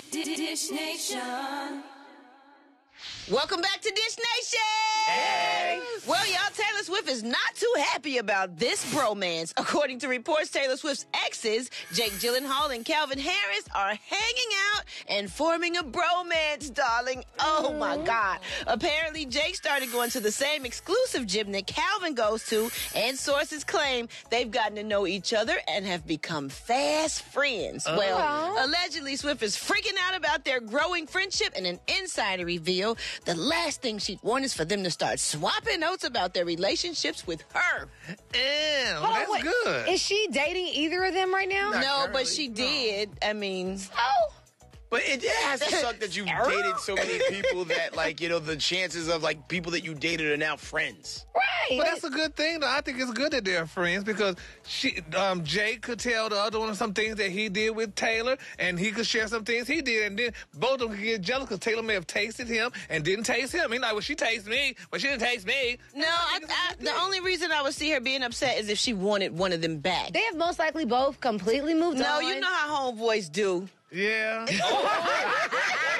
Dish Nation. Welcome back to Dish Nation. Taylor Swift is not too happy about this bromance. According to reports, Taylor Swift's exes, Jake Gyllenhaal and Calvin Harris, are hanging out and forming a bromance, darling. Oh my God. Apparently, Jake started going to the same exclusive gym that Calvin goes to, and sources claim they've gotten to know each other and have become fast friends. Uh-huh. Well, allegedly, Swift is freaking out about their growing friendship, and an insider revealed the last thing she'd want is for them to start swapping notes about their relationships with her. Ew, that's Wait, good. Is she dating either of them right now? Not no, but currently, she no. did. I mean, Oh, But it, it has to suck that you dated so many people that, like, you know, the chances of, like, people that you dated are now friends. right. But that's a good thing, though. I think it's good that they're friends because she, um, Jake could tell the other one some things that he did with Taylor, and he could share some things he did, and then both of them could get jealous because Taylor may have tasted him and didn't taste him. He's like, well, she tasted me, but she didn't taste me. no, I, I, the only reason I would see her being upset is if she wanted one of them back. they have most likely both completely moved No, on. No, you know how homeboys do. Yeah.